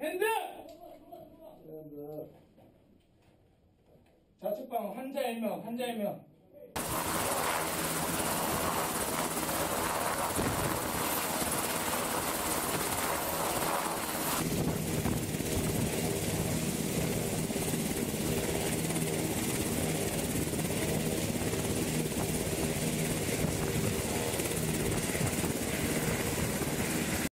핸드! 자축방 환자 일명 환자 일명